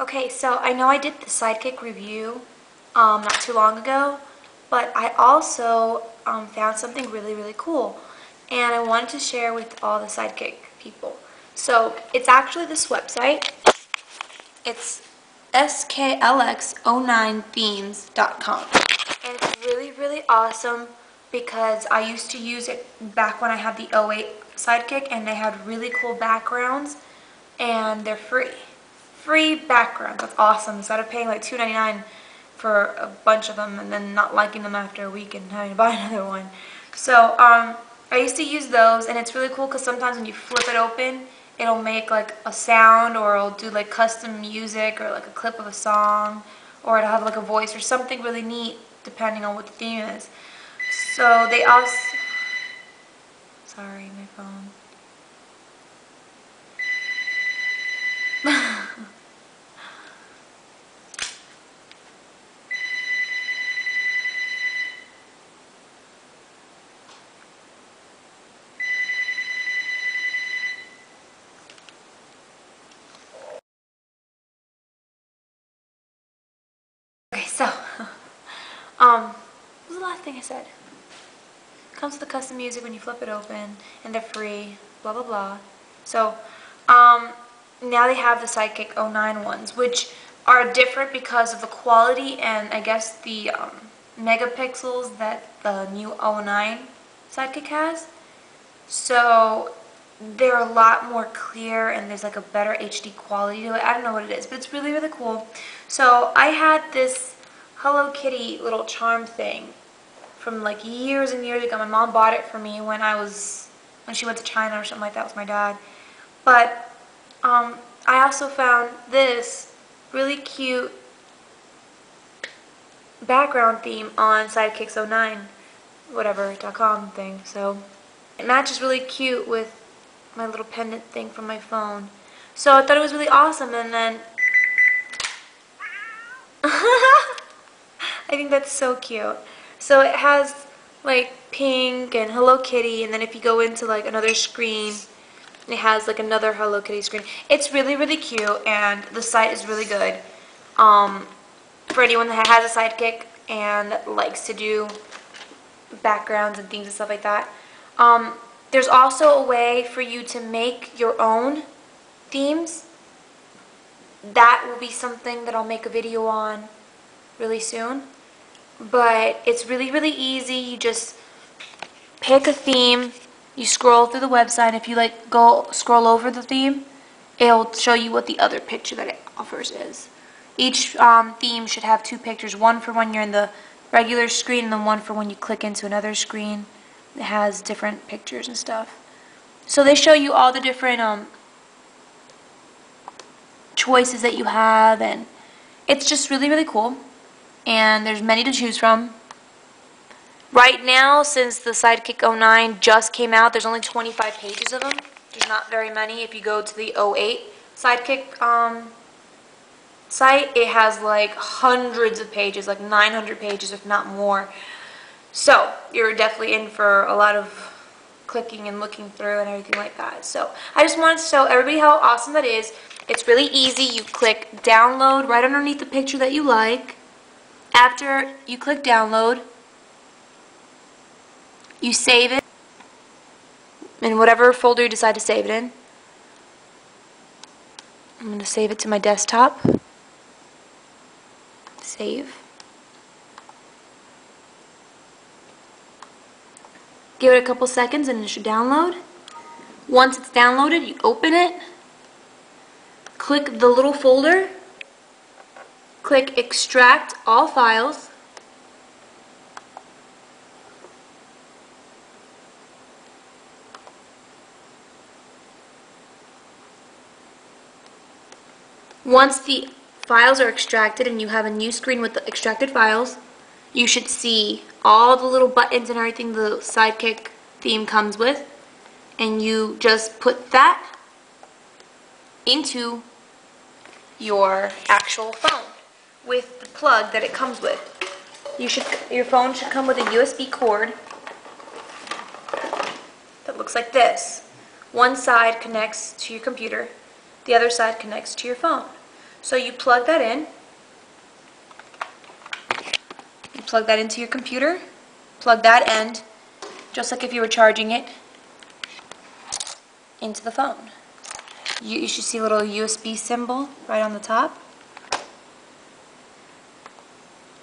Okay, so I know I did the Sidekick review um, not too long ago, but I also um, found something really, really cool. And I wanted to share with all the Sidekick people. So it's actually this website. It's sklx09themes.com. And it's really, really awesome because I used to use it back when I had the 08 Sidekick and they had really cool backgrounds and they're free. Free backgrounds, that's awesome. Instead of paying like $2.99 for a bunch of them and then not liking them after a week and having to buy another one. So um, I used to use those and it's really cool because sometimes when you flip it open, it'll make like a sound or it'll do like custom music or like a clip of a song or it'll have like a voice or something really neat depending on what the theme is. So they also, sorry my phone. Okay, so, um, what was the last thing I said? Comes with the custom music when you flip it open, and they're free, blah, blah, blah. So, um, now they have the Sidekick 09 ones, which are different because of the quality and I guess the um, megapixels that the new 09 Sidekick has. So, they're a lot more clear and there's like a better HD quality to it. I don't know what it is, but it's really, really cool. So I had this Hello Kitty little charm thing from like years and years ago. My mom bought it for me when I was, when she went to China or something like that with my dad. But um, I also found this really cute background theme on Sidekicks09, whatever.com thing. So it matches really cute with my little pendant thing from my phone. So I thought it was really awesome and then I think that's so cute. So it has like pink and Hello Kitty and then if you go into like another screen it has like another Hello Kitty screen. It's really really cute and the site is really good. Um, for anyone that has a sidekick and likes to do backgrounds and themes and stuff like that. Um, there's also a way for you to make your own themes. That will be something that I'll make a video on really soon. But it's really, really easy. You just pick a theme, you scroll through the website. If you like go scroll over the theme, it'll show you what the other picture that it offers is. Each um, theme should have two pictures, one for when you're in the regular screen and then one for when you click into another screen. It has different pictures and stuff. So they show you all the different um, choices that you have and it's just really, really cool. And there's many to choose from. Right now, since the Sidekick 09 just came out, there's only 25 pages of them. There's not very many. If you go to the 08 Sidekick um, site, it has like hundreds of pages, like 900 pages, if not more. So, you're definitely in for a lot of clicking and looking through and everything like that. So, I just wanted to show everybody how awesome that is. It's really easy. You click download right underneath the picture that you like. After you click download, you save it in whatever folder you decide to save it in. I'm going to save it to my desktop. Save. Give it a couple seconds and it should download. Once it's downloaded, you open it. Click the little folder. Click extract all files. Once the files are extracted and you have a new screen with the extracted files, you should see all the little buttons and everything the Sidekick theme comes with. And you just put that into your actual phone with the plug that it comes with. You should, your phone should come with a USB cord that looks like this. One side connects to your computer, the other side connects to your phone. So you plug that in. You plug that into your computer. Plug that end, just like if you were charging it, into the phone. You, you should see a little USB symbol right on the top.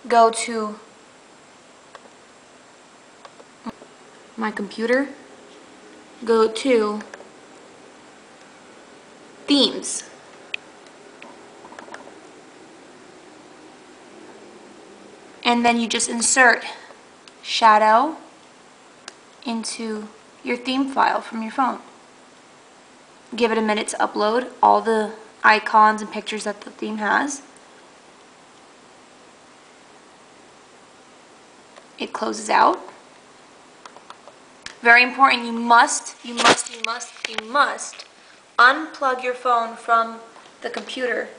Go to my computer. Go to themes. And then you just insert shadow into your theme file from your phone. Give it a minute to upload all the icons and pictures that the theme has. It closes out. Very important, you must, you must, you must, you must unplug your phone from the computer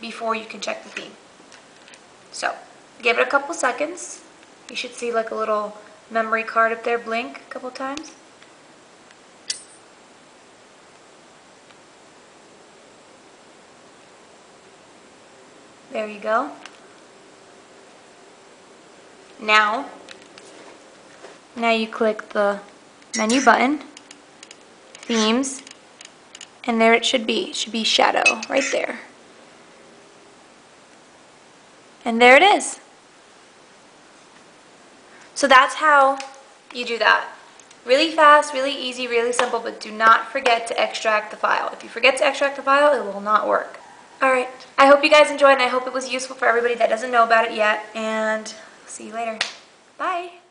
before you can check the theme. So, give it a couple seconds. You should see like a little memory card up there blink a couple times. There you go. Now, now you click the menu button, themes, and there it should be. It should be shadow right there. And there it is. So that's how you do that. Really fast, really easy, really simple, but do not forget to extract the file. If you forget to extract the file, it will not work. Alright, I hope you guys enjoyed and I hope it was useful for everybody that doesn't know about it yet, and see you later. Bye!